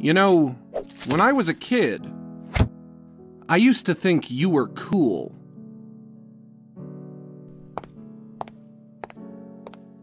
You know, when I was a kid, I used to think you were cool.